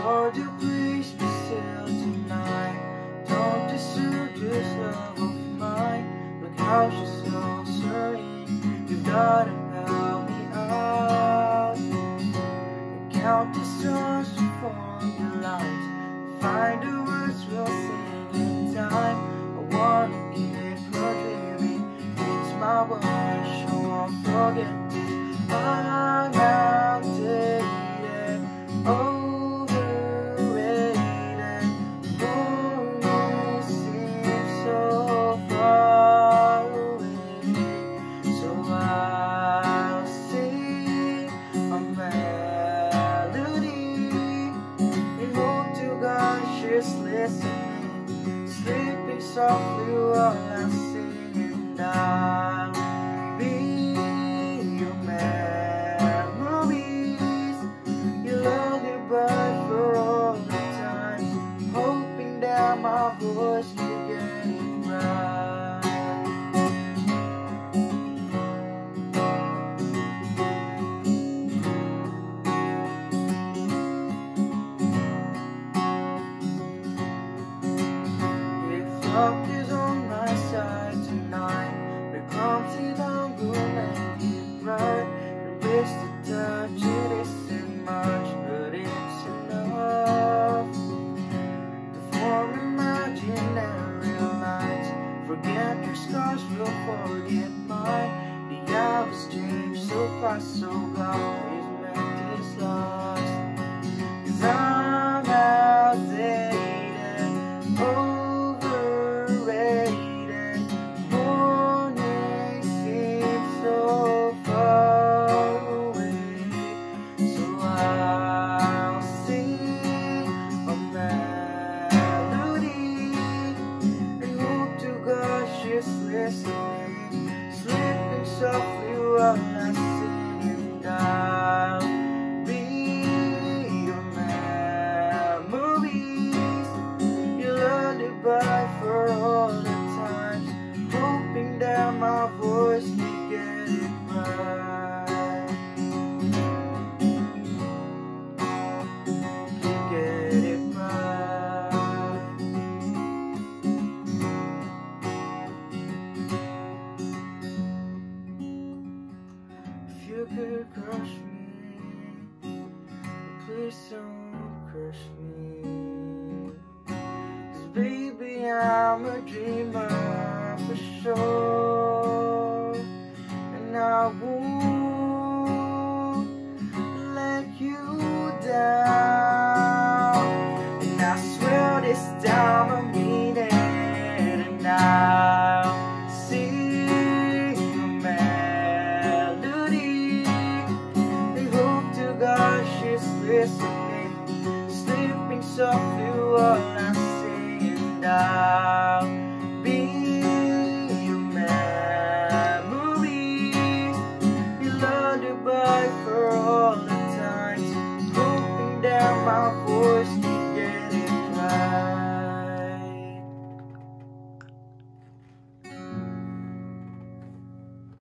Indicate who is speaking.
Speaker 1: Florida, please be still tonight. Don't disturb this love of mine. Look how she's so serene. You've got to help me out. Count the stars to form the light. Find the words we'll sing in time. I wanna her dreaming. It's my wish, I won't forget softly while I sing, and I'll be your memories, lullaby for all the hoping that my voice get it right. If side tonight, the clumsy down will make it right. The wrist to touch it isn't much, but it's enough to form imaginary lines. Forget your scars, we'll forget mine. The hours change so fast, so God, she's you could crush me, please don't crush me. Cause baby, I'm a dreamer for sure. And I won't let you down. And I swear this time disappear Sleeping softly while